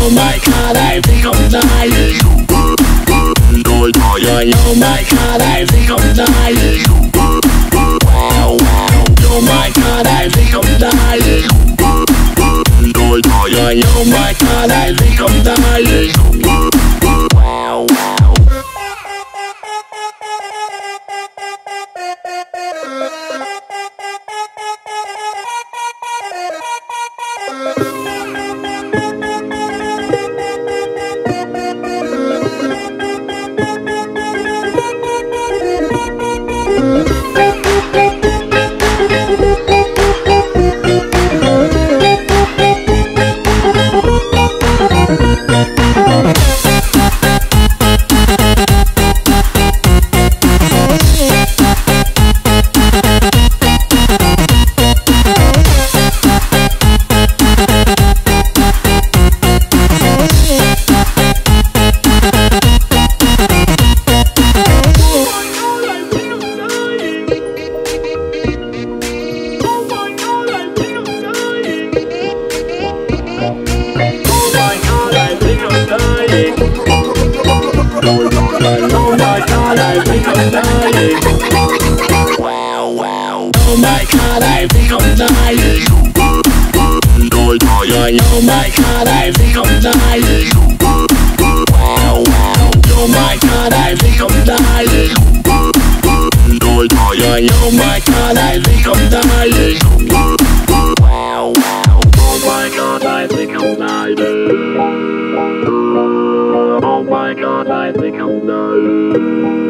Oh my god, I think I'm dying. Oh my god, I think I'm dying. Oh my god, I think I'm dying. Oh my god, I think Wow, wow. Oh my god, I think I'm dying. Oh my god, I think I'm dying.